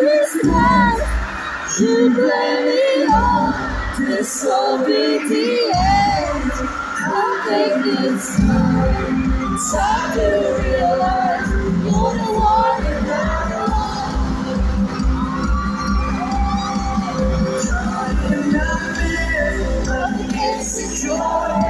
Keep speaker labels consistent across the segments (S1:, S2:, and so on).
S1: Christmas should blame it all. This will be the end. I think it's time. Time to realize you're the one in my life. Trying to not live, but insecure.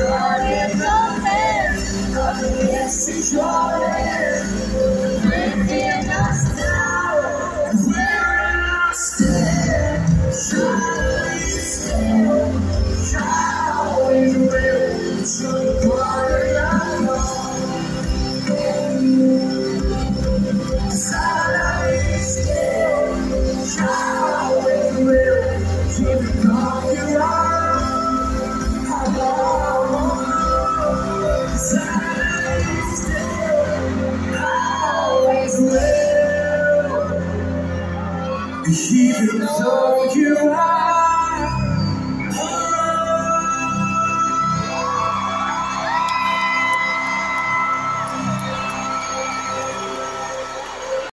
S1: glórias ao Deus, esse jovem. Even told you are